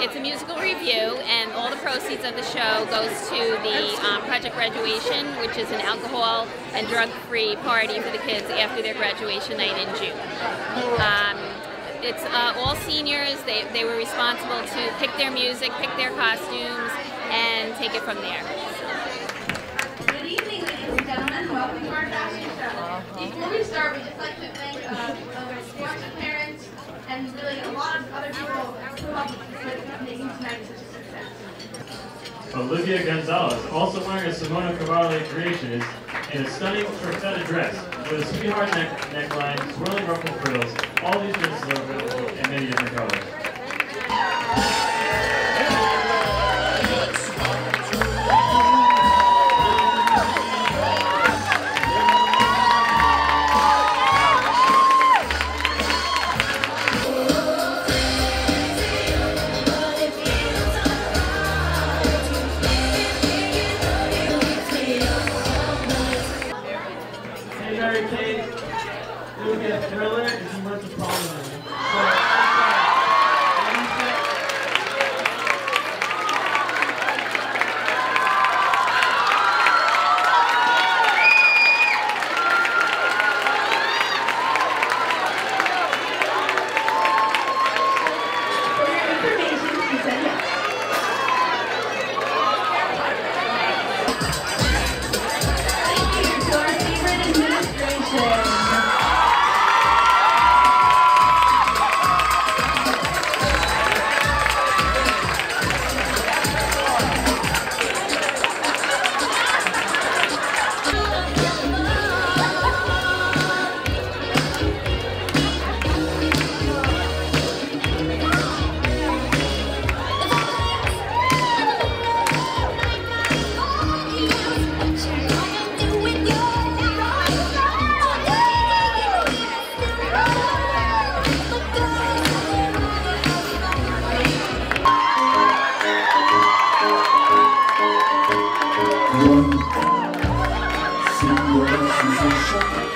it's a musical review, and all the proceeds of the show goes to the um, Project Graduation, which is an alcohol and drug-free party for the kids after their graduation night in June. Um, it's uh, all seniors. They, they were responsible to pick their music, pick their costumes, and take it from there. Good evening, ladies and gentlemen. Welcome to our Olivia Gonzalez, also wearing a Simona Cavalli creation, is in a stunning tortetta dress with a sweetheart neck neckline, swirling ruffle frills. All these dresses are available be a thriller Yes, yes,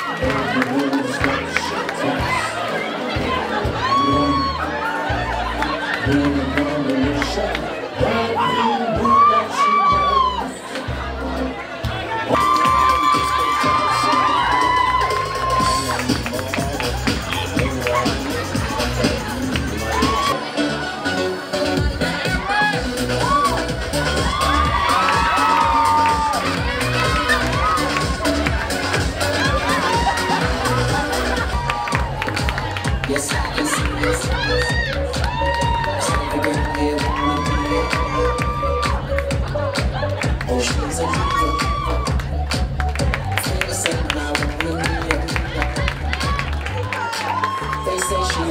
They say she.